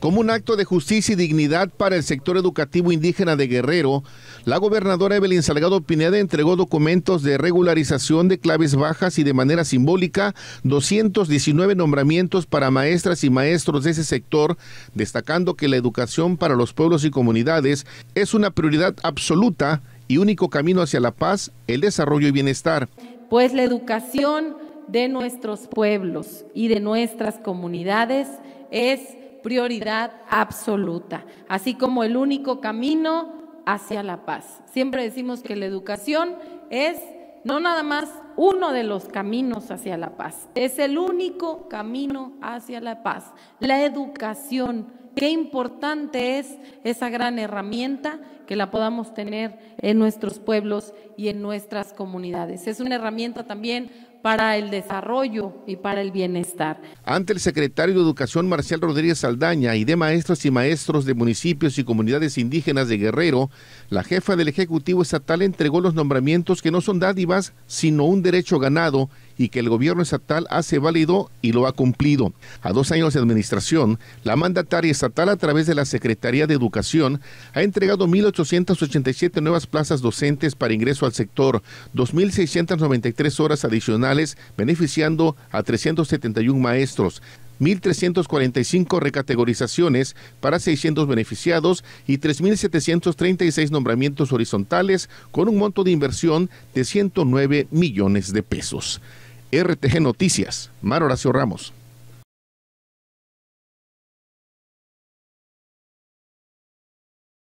Como un acto de justicia y dignidad para el sector educativo indígena de Guerrero, la gobernadora Evelyn Salgado Pineda entregó documentos de regularización de claves bajas y de manera simbólica 219 nombramientos para maestras y maestros de ese sector, destacando que la educación para los pueblos y comunidades es una prioridad absoluta y único camino hacia la paz, el desarrollo y bienestar. Pues la educación de nuestros pueblos y de nuestras comunidades es prioridad absoluta, así como el único camino hacia la paz. Siempre decimos que la educación es no nada más uno de los caminos hacia la paz, es el único camino hacia la paz. La educación, qué importante es esa gran herramienta que la podamos tener en nuestros pueblos y en nuestras comunidades. Es una herramienta también para el desarrollo y para el bienestar. Ante el secretario de Educación Marcial Rodríguez Saldaña y de maestros y maestros de municipios y comunidades indígenas de Guerrero, la jefa del Ejecutivo Estatal entregó los nombramientos que no son dádivas, sino un derecho ganado y que el gobierno estatal hace válido y lo ha cumplido. A dos años de administración, la mandataria estatal a través de la Secretaría de Educación ha entregado 1.887 nuevas plazas docentes para ingreso al sector, 2.693 horas adicionales beneficiando a 371 maestros. 1.345 recategorizaciones para 600 beneficiados y 3.736 nombramientos horizontales con un monto de inversión de 109 millones de pesos. RTG Noticias, Mar Horacio Ramos.